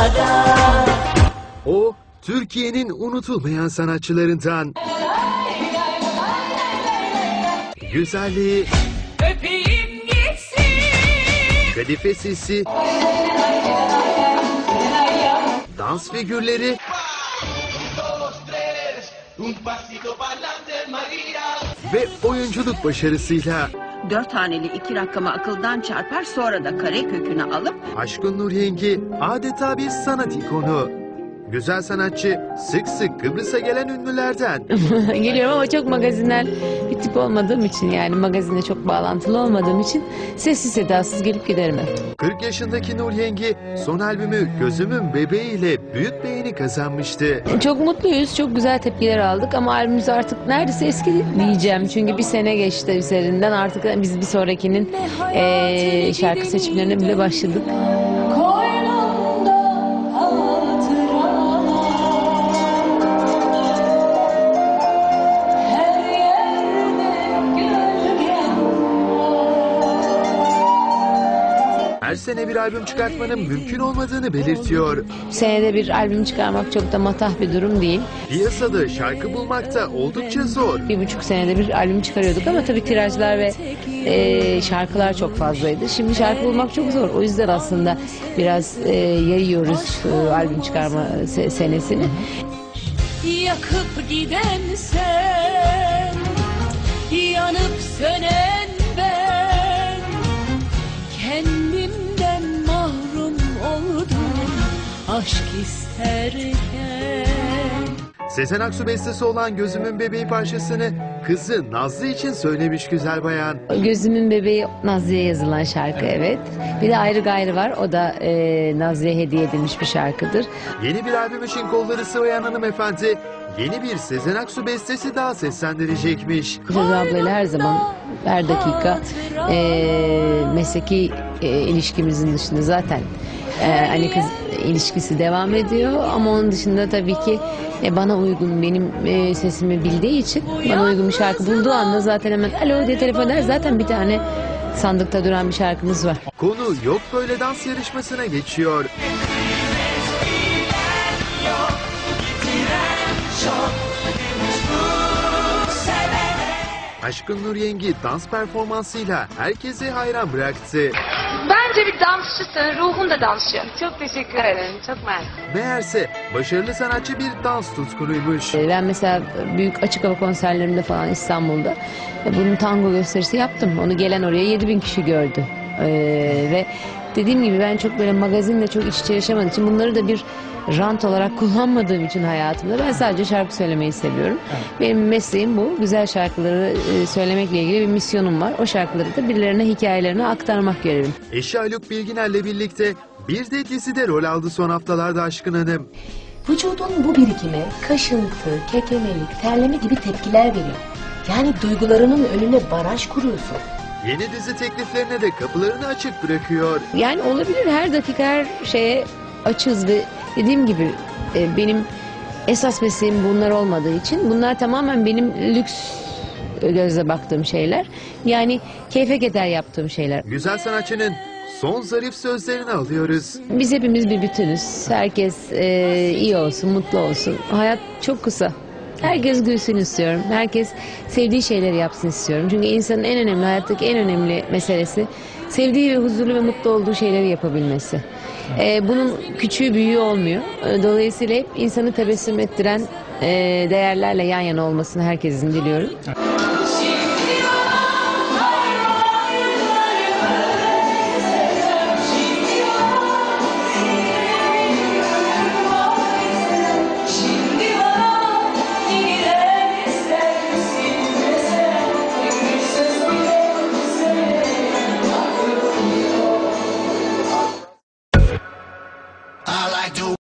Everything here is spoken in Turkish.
ada O, Türkiye'nin unutulmayan sanatçılarından. Güzelliği, Öpeyim gitsin. Kadife sesi, dans figürleri. Ve oyunculuk başarısıyla Dört haneli iki rakamı akıldan çarpar sonra da kare kökünü alıp Aşkın Nur Yengi adeta bir sanat ikonu. Güzel sanatçı sık sık Kıbrıs'a gelen ünlülerden. Geliyorum ama çok magazinel bir tip olmadığım için yani magazinle çok bağlantılı olmadığım için sessiz sedasız gelip giderim hep. 40 yaşındaki Nur Yengi son albümü Gözümün Bebeği ile büyük beğeni kazanmıştı. Çok mutluyuz, çok güzel tepkiler aldık ama albümümüz artık neredeyse eski diyeceğim. Çünkü bir sene geçti üzerinden artık biz bir sonrakinin eee, şarkı seçimlerine bile başladık. Her sene bir albüm çıkartmanın mümkün olmadığını belirtiyor. Senede bir albüm çıkarmak çok da matah bir durum değil. Piyasada şarkı bulmak da oldukça zor. Bir buçuk senede bir albüm çıkarıyorduk ama tabii tirajlar ve eee, şarkılar çok fazlaydı. Şimdi şarkı bulmak çok zor. O yüzden aslında biraz eee, yayıyoruz eee, albüm çıkarma se- senesini. Yakıp giden sen Yanıp sönen ben Kendimden Aşk isterken Sezen Aksu bestesi olan Gözümün Bebeği parçasını kızı Nazlı için söylemiş güzel bayan. Gözümün bebeği Nazlı'ya yazılan şarkı evet. Bir de ayrı gayrı var. O da eee Nazlı'ya hediye edilmiş bir şarkıdır. Yeni bir albüm için kolları sıvayan hanımefendi yeni bir Sezen Aksu bestesi daha seslendirecekmiş. Sezen ablayla her zaman her dakika eee mesleki eee, ilişkimizin dışında zaten eee hani kız ilişkisi devam ediyor ama onun dışında tabii ki e, bana uygun benim eee, sesimi bildiği için bana uygun bir şarkı bulduğu anda zaten hemen alo diye telefon eder zaten bir tane sandıkta duran bir şarkımız var. Konu Yok Böyle Dans yarışmasına geçiyor. Aşkın Nur Yengi dans performansıyla herkesi hayran bıraktı. Bence bir dansçısın, ruhun da dansçı. Çok teşekkür ederim, çok mersi. Meğerse başarılı sanatçı bir dans tutkunuymuş. E, Ben mesela büyük açık hava konserlerinde falan İstanbul'da e, bunun tango gösterisi yaptım. Onu gelen oraya 7000 kişi gördü. E, ve dediğim gibi ben çok böyle magazinle çok iç içe yaşamadığım için bunları da bir rant olarak kullanmadığım için hayatımda ben sadece şarkı söylemeyi seviyorum. Benim mesleğim bu. Güzel şarkıları e, söylemekle ilgili bir misyonum var. O şarkıları da birilerine hikayelerini aktarmak görevim. Eşi Haluk Bilginer'le birlikte bir de dizide rol aldı son haftalarda Aşkın Hanım. Vücudun bu birikimi kaşıntı, kekemelik, terleme gibi tepkiler veriyor. Yani duygularının önüne baraj kuruyorsun. Yeni dizi tekliflerine de kapılarını açık bırakıyor. Yani olabilir her dakika her şeye açız ve dediğim gibi e, benim esas mesleğim bunlar olmadığı için bunlar tamamen benim lüks gözle baktığım şeyler. Yani keyfe keder yaptığım şeyler. Güzel sanatçının son zarif sözlerini alıyoruz. Biz hepimiz bir bütünüz. Herkes e, iyi olsun, mutlu olsun. Hayat çok kısa. Herkes gülsün istiyorum. Herkes sevdiği şeyleri yapsın istiyorum. Çünkü insanın en önemli, hayattaki en önemli meselesi sevdiği ve huzurlu ve mutlu olduğu şeyleri yapabilmesi. E, bunun küçüğü büyüğü olmuyor. E, dolayısıyla hep insanı tebessüm ettiren e, değerlerle yan yana olmasını herkesin diliyorum.